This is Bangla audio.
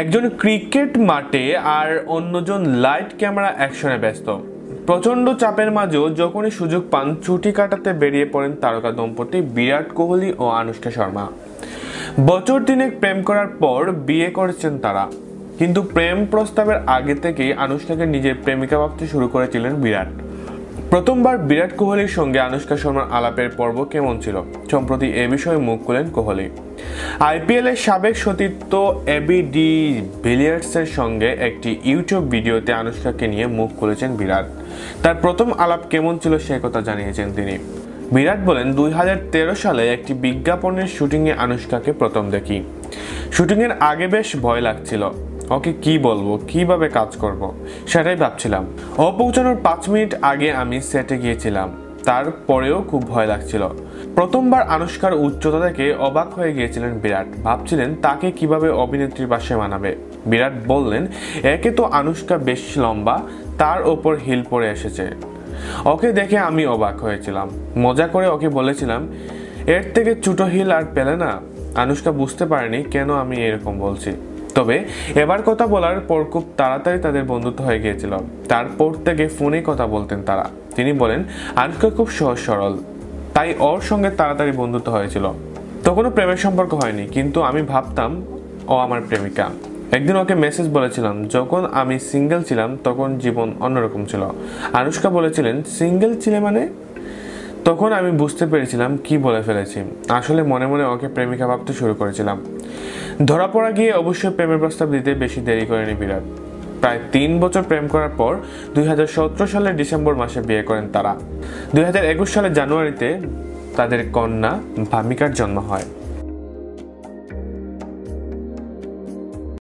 একজন ক্রিকেট মাঠে আর অন্যজন লাইট ক্যামেরা অ্যাকশনে ব্যস্ত। প্রচণ্ড চাপের মাঝেও যখনই সুযোগ পান, ছুটি কাটাতে বেরিয়ে পড়েন তারকা দম্পতি বিরাট কোহলি ও আনুষ্কা শর্মা। বছর তিনেক প্রেম করার পর বিয়ে করেছেন তারা। কিন্তু প্রেম প্রস্তাবের আগে থেকেই আনুষ্কাকে নিজের প্রেমিকা ভাবতে শুরু করেছিলেন বিরাট। প্রথমবার বিরাট কোহলির সঙ্গে আনুষ্কা শর্মার আলাপের পর্ব কেমন ছিল, সম্প্রতি এ বিষয়ে মুখ খুলেন কোহলি। আইপিএল এর সাবেক সতীর্থ এবি ডি ভিলিয়ার্সের সঙ্গে একটি ইউটিউব ভিডিওতে আনুষ্কাকে নিয়ে মুখ খুলেছেন বিরাট। তার প্রথম আলাপ কেমন ছিল সে কথা জানিয়েছেন তিনি। বিরাট বলেন, দুই হাজার তেরো সালে একটি বিজ্ঞাপনের শুটিংয়ে আনুষ্কাকে প্রথম দেখি। শুটিংয়ের আগে বেশ ভয় লাগছিল। ওকে কি বলব, কীভাবে কাজ করব, সেটাই ভাবছিলাম। ও পৌঁছানোর পাঁচ মিনিট আগে আমি সেটে গিয়েছিলাম। তারপরেও খুব ভয় লাগছিল। প্রথমবার আনুষ্কার উচ্চতা দেখে অবাক হয়ে গিয়েছিলেন বিরাট। ভাবছিলেন তাকে কীভাবে অভিনেত্রীর পাশে মানাবে। বিরাট বললেন, একে তো আনুষ্কা বেশ লম্বা, তার ওপর হিল পরে এসেছে। ওকে দেখে আমি অবাক হয়েছিলাম। মজা করে ওকে বলেছিলাম, এর থেকে ছোটো হিল আর পেলে না? আনুষ্কা বুঝতে পারেনি কেন আমি এরকম বলছি। তবে এবার কথা বলার পর খুব তাড়াতাড়ি তাদের বন্ধুত্ব হয়ে গিয়েছিল। তারপর থেকে ফোনে কথা বলতেন তারা। তিনি বলেন আনুষ্কা খুব সহজ, সরল। তাই ওর সঙ্গে তাড়াতাড়ি বন্ধুত্ব হয়েছিল। তখনও প্রেমের সম্পর্ক হয়নি, কিন্তু আমি ভাবতাম, ও আমার প্রেমিকা। একদিন ওকে মেসেজ বলেছিলাম, যখন আমি সিঙ্গেল ছিলাম, তখন জীবন অন্যরকম ছিল। আনুষ্কা বলেছিলেন সিঙ্গেল ছিলে মানে? তখন আমি বুঝতে পেরেছিলাম, কি বলে ফেলেছি? আসলে মনে মনে ওকে প্রেমিকা ভাবতে শুরু করেছিলাম। ধরা পড়া গিয়ে অবশ্যই প্রেমের প্রস্তাব দিতে বেশি দেরি করেনি বিরাট। প্রায় তিন বছর প্রেম করার পর দুই হাজার সতেরো সালের ডিসেম্বর মাসে বিয়ে করেন তারা। দুই হাজার একুশ সালের জানুয়ারিতে তাদের কন্যা ভামিকার জন্ম হয়।